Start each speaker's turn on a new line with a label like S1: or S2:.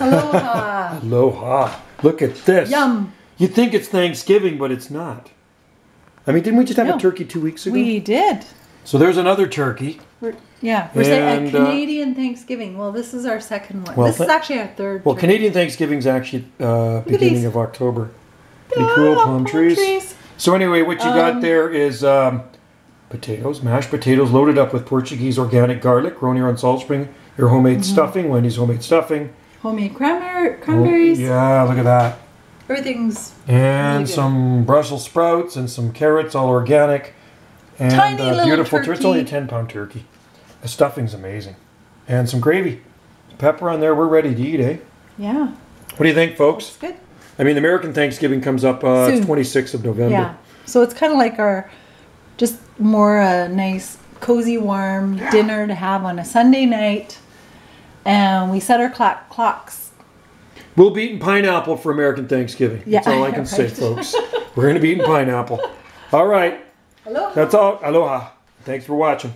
S1: Aloha.
S2: Aloha. Look at this.
S1: Yum.
S2: You'd think it's Thanksgiving, but it's not. I mean, didn't we just have
S1: No.
S2: a turkey two weeks ago?
S1: We did.
S2: So there's another turkey.
S1: We're, yeah, we're saying a
S2: uh,
S1: Canadian Thanksgiving. Well, this is our second one.
S2: Well,
S1: this is actually our third.
S2: Well,
S1: turkey.
S2: Canadian Thanksgiving's actually uh, beginning of October. Pretty cool, palm,
S1: palm
S2: trees.
S1: trees.
S2: So anyway, what you got there is um, potatoes, mashed potatoes loaded up with Portuguese organic garlic, grown here on Salt Spring. Your homemade
S1: Mm-hmm.
S2: stuffing, Wendy's homemade stuffing.
S1: Homemade cranberry,
S2: Oh,
S1: cranberries.
S2: yeah, look at that.
S1: Everything's
S2: And
S1: Really
S2: some Brussels sprouts and some carrots, all organic. And
S1: Tiny
S2: uh,
S1: little
S2: beautiful tur- It's only a 10 pound turkey. The stuffing's amazing. And some gravy. Pepper on there. We're ready to eat, eh?
S1: yeah,
S2: What do you think, folks?
S1: it's good.
S2: I mean, American Thanksgiving comes up uh, it's
S1: Soon.
S2: 26th of November.
S1: Yeah. So it's kind of like our just more a nice, cozy, warm dinner to have on a Sunday night. And we set our clock clocks.
S2: We'll be eating pineapple for American Thanksgiving. That's all I can say, folks. We're going to be eating pineapple. All right.
S1: Hello.
S2: That's all. Aloha. Thanks for watching.